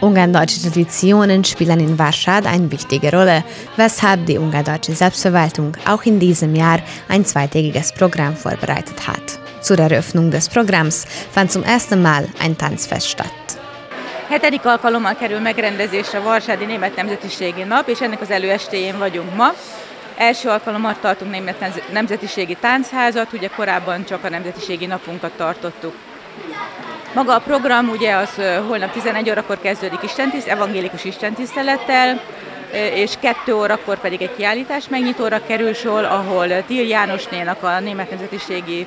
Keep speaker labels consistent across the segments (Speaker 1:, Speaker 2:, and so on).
Speaker 1: Ungarndeutsche Traditionen spielen in Warschad eine wichtige Rolle, weshalb die Ungarndeutsche Selbstverwaltung auch in diesem Jahr ein zweitägiges Programm vorbereitet hat. Zur Eröffnung des Programms fand zum ersten Mal ein Tanzfest statt.
Speaker 2: Hetedik alkalommal kerül megrendezésre a Varsádi Német Nemzetiségi Nap, és ennek az előestéjén vagyunk ma. Első alkalommal tartunk Német Nemzetiségi Táncházat, ugye korábban csak a Nemzetiségi Napunkat tartottuk. Maga a program ugye az holnap 11 órakor kezdődik istentiszt, evangélikus istentisztelettel, és kettő órakor pedig egy kiállítás megnyitóra kerül sor, ahol Til Jánosnénak a német nemzetiségi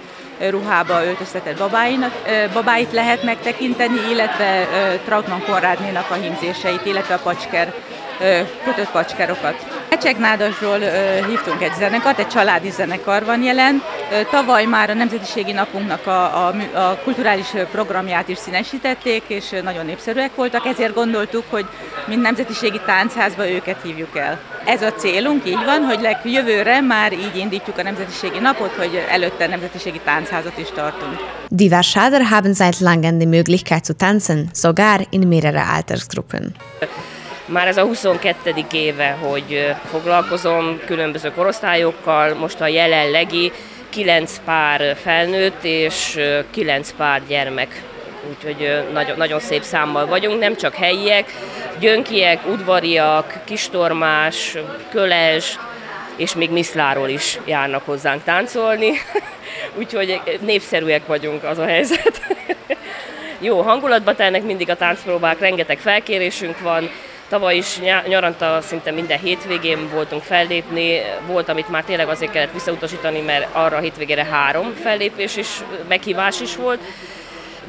Speaker 2: ruhába öltöztetett babáinak, babáit lehet megtekinteni, illetve Trautmann Konrádnénak a hímzéseit, illetve a pacsker, kötött pacskerokat. Ecsegnádasról hívtunk egy zenekart, egy családi zenekar van jelen. Tavaly már a Nemzetiségi Napunknak a, a, a kulturális programját is színesítették, és nagyon népszerűek voltak, ezért gondoltuk, hogy mint Nemzetiségi Táncházba őket hívjuk el. Ez a célunk, így van, hogy jövőre már így indítjuk a Nemzetiségi Napot, hogy előtte Nemzetiségi Táncházat is tartunk.
Speaker 1: Die Warschader haben seit langem die Möglichkeit zu tanzen, sogar in mehrere Altersgruppen.
Speaker 3: Már ez a 22. éve, hogy foglalkozom különböző korosztályokkal, most a jelenlegi 9 pár felnőtt és 9 pár gyermek úgyhogy nagyon, nagyon szép számmal vagyunk, nem csak helyiek, gyönkiek, udvariak, kistormás, köles, és még Miszláról is járnak hozzánk táncolni, úgyhogy népszerűek vagyunk, az a helyzet. Jó hangulatba telnek mindig a táncpróbák, rengeteg felkérésünk van, Tavaly is nyaranta szinte minden hétvégén voltunk fellépni, volt, amit már tényleg azért kellett visszautasítani, mert arra a hétvégére három fellépés is, meghívás is volt,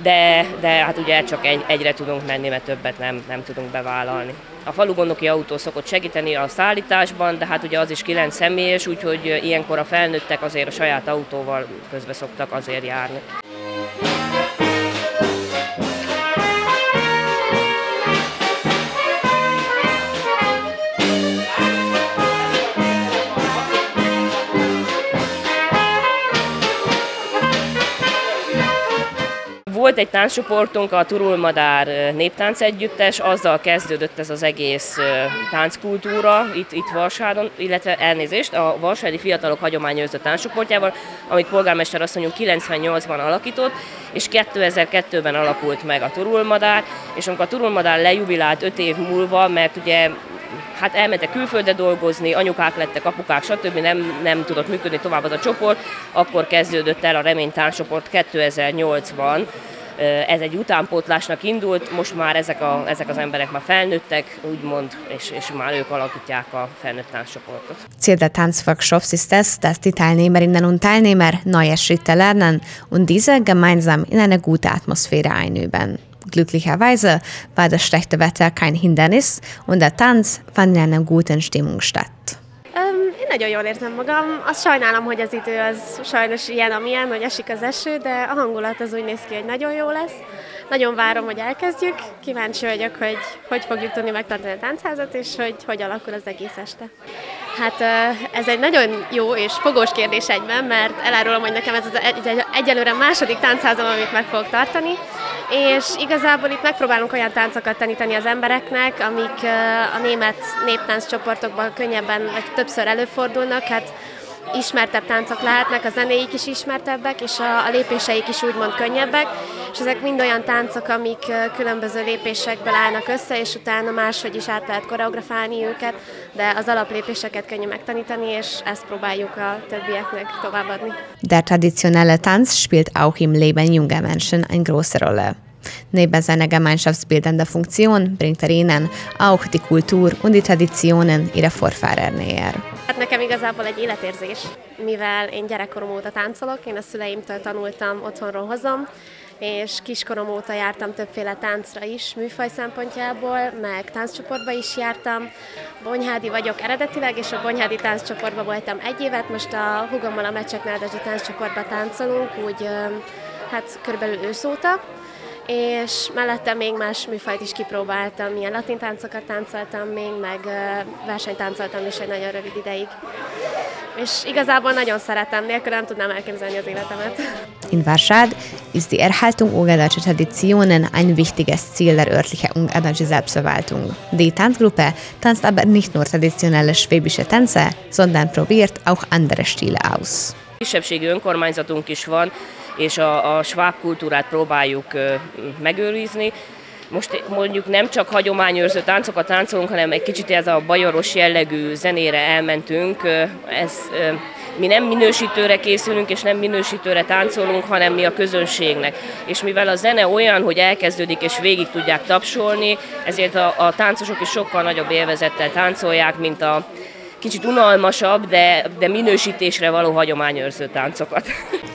Speaker 3: de, de hát ugye csak egy, egyre tudunk menni, mert többet nem, nem tudunk bevállalni. A falugondoki autó szokott segíteni a szállításban, de hát ugye az is kilenc személyes, úgyhogy ilyenkor a felnőttek azért a saját autóval közbe szoktak azért járni. Volt egy tánccsoportunk, a Turulmadár néptánc együttes, azzal kezdődött ez az egész tánckultúra itt, itt Varsádon, illetve elnézést, a Varsádi Fiatalok Hagyományőrző tánccsoportjával, amit polgármester asszonyunk 98-ban alakított, és 2002-ben alakult meg a Turulmadár, és amikor a Turulmadár lejubilált 5 év múlva, mert ugye hát elmentek külföldre dolgozni, anyukák lettek, apukák, stb. Nem, nem tudott működni tovább az a csoport, akkor kezdődött el a reménytáncsoport 2008-ban, ez egy utánpótlásnak indult, most már ezek, a, ezek az emberek már felnőttek, úgymond, és, és már ők alakítják a felnőtt tánccsoportot.
Speaker 1: Ziel der Tanzworkshops ist es, dass die und Teilnehmer neue Schritte lernen und diese gemeinsam in eine gute Atmosphäre einüben. Glücklicherweise war das schlechte Wetter kein Hindernis und der Tanz fand in einer guten Stimmung statt.
Speaker 4: Nagyon jól érzem magam. Azt sajnálom, hogy az idő az sajnos ilyen, amilyen, hogy esik az eső, de a hangulat az úgy néz ki, hogy nagyon jó lesz. Nagyon várom, hogy elkezdjük. Kíváncsi vagyok, hogy hogy fogjuk tudni megtartani a táncházat, és hogy hogy alakul az egész este. Hát ez egy nagyon jó és fogós kérdés egyben, mert elárulom, hogy nekem ez az egy, egyelőre második táncházam, amit meg fogok tartani, és igazából itt megpróbálunk olyan táncokat tanítani az embereknek, amik a német néptánc csoportokban könnyebben vagy többször előfordulnak, hát ismertebb táncok lehetnek, a zenéik is ismertebbek, és a, a lépéseik is úgymond könnyebbek, és ezek mind olyan táncok, amik különböző lépésekből állnak össze, és utána máshogy is át lehet koreografálni őket, de az alaplépéseket könnyű megtanítani, és ezt próbáljuk a többieknek továbbadni.
Speaker 1: Der traditionelle Tanz spielt auch im Leben junger Menschen eine große Rolle. Neben seiner gemeinschaftsbildenden Funktion bringt er ihnen auch die Kultur und die Traditionen ihrer Vorfahren näher.
Speaker 4: Nekem igazából egy életérzés, mivel én gyerekkorom óta táncolok, én a szüleimtől tanultam, otthonról hozom, és kiskorom óta jártam többféle táncra is, műfaj szempontjából, meg tánccsoportba is jártam. Bonyhádi vagyok eredetileg, és a Bonyhádi tánccsoportban voltam egy évet, most a hugommal a Mecseknádasi tánccsoportba táncolunk, úgy hát körülbelül őszóta és mellette még más műfajt is kipróbáltam, milyen latin táncokat táncoltam még, meg versenytáncoltam is egy nagyon rövid ideig. És igazából nagyon szeretem, nélkül nem tudnám elképzelni az életemet.
Speaker 1: In Warschad ist die Erhaltung urgedeutscher Traditionen ein wichtiges Ziel der örtlichen ungadeutsche Selbstverwaltung. Die Tanzgruppe tanzt aber nicht nur traditionelle schwäbische Tänze, sondern probiert auch andere Stile aus.
Speaker 3: Kisebbségi önkormányzatunk is van, és a, a sváb kultúrát próbáljuk megőrizni. Most mondjuk nem csak hagyományőrző táncokat táncolunk, hanem egy kicsit ez a bajoros jellegű zenére elmentünk. Ez, mi nem minősítőre készülünk, és nem minősítőre táncolunk, hanem mi a közönségnek. És mivel a zene olyan, hogy elkezdődik és végig tudják tapsolni, ezért a, a táncosok is sokkal nagyobb élvezettel táncolják, mint a kicsit unalmasabb, de, de minősítésre való hagyományőrző táncokat.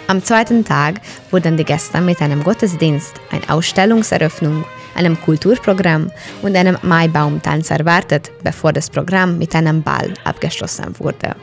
Speaker 1: Am zweiten Tag wurden die Gäste mit einem Gottesdienst, ein Ausstellungseröffnung, einem Kulturprogramm und einem Maibaumtanz erwartet, bevor das Programm mit einem Ball abgeschlossen wurde.